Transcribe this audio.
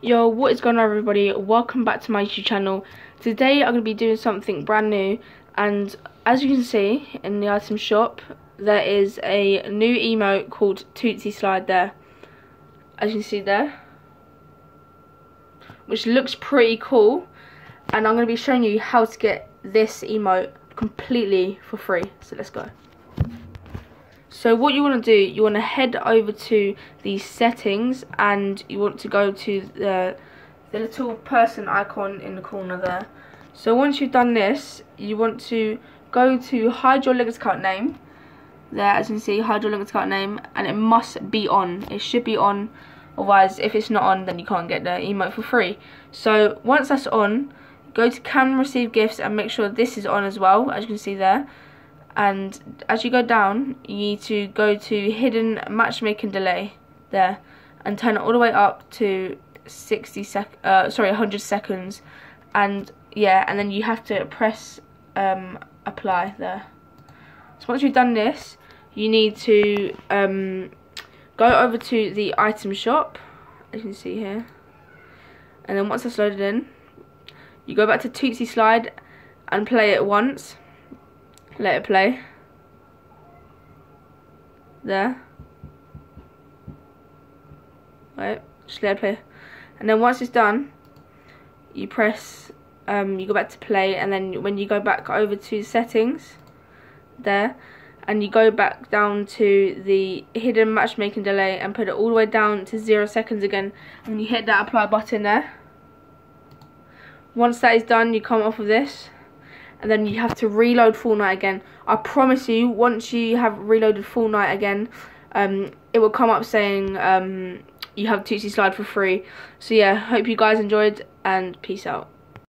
Yo, what is going on everybody? Welcome back to my YouTube channel. Today I'm going to be doing something brand new and as you can see in the item shop there is a new emote called Toosie Slide there. As you can see there. Which looks pretty cool and I'm going to be showing you how to get this emote completely for free. So let's go. So what you want to do, you want to head over to the settings and you want to go to the, the little person icon in the corner there. So once you've done this, you want to go to hide your Linux account name. There, as you can see, hide your Linux account name and it must be on. It should be on, otherwise if it's not on then you can't get the emote for free. So once that's on, go to can receive gifts and make sure this is on as well, as you can see there and as you go down you need to go to hidden matchmaking delay there and turn it all the way up to 60 sec uh, sorry 100 seconds. And yeah and then you have to press um, apply there. So once you've done this you need to um, go over to the item shop as you can see here. And then once that's loaded in you go back to Toosie Slide and play it once let it play. There. Right just let it play. And then once it's done you press um, you go back to play and then when you go back over to settings there and you go back down to the hidden matchmaking delay and put it all the way down to zero seconds again and you hit that apply button there. Once that is done you come off of this and then you have to reload Fortnite again. I promise you, once you have reloaded Fortnite again, um, it will come up saying um, you have Toosie Slide for free. So yeah, hope you guys enjoyed and peace out.